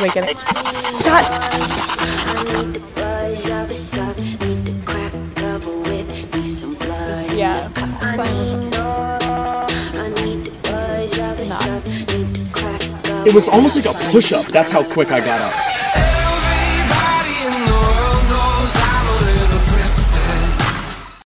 waking it. God. Yeah. It was almost like a push-up. That's how quick I got up.